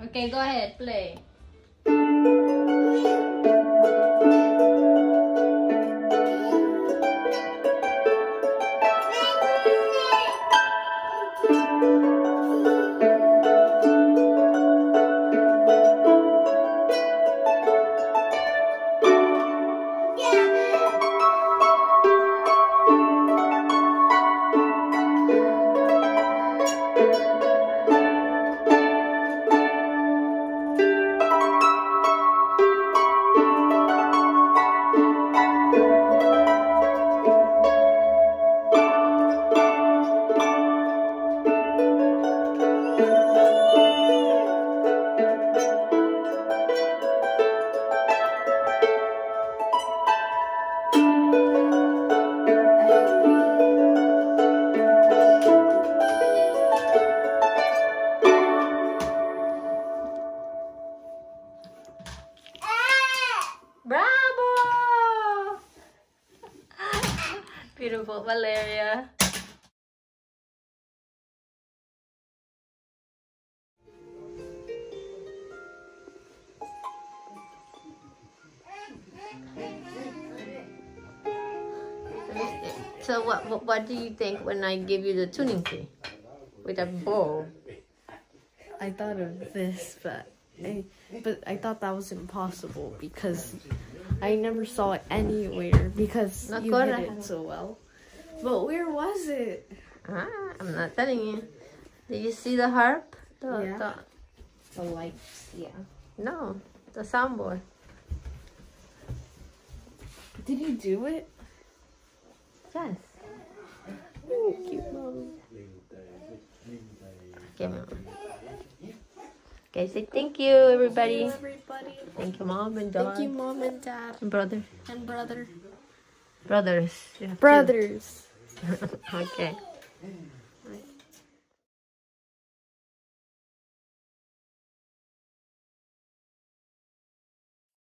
Okay, go ahead, play. Bravo! Beautiful, Valeria. So what, what what do you think when I give you the tuning key with a bow? I thought of this, but I, but I thought that was impossible because I never saw it anywhere because Not you did it so well. But where was it? Ah, I'm not telling you. Did you see the harp? The, Yeah. the, The lights, yeah. no, the soundboard. Did you do it? Yes. Thank you, Mom. Okay, mom. Okay, say thank you, everybody. Everybody. Thank you, mom and dad. Thank you, Mom and Dad And brother. and brother. Brothers. You. Brothers. okay.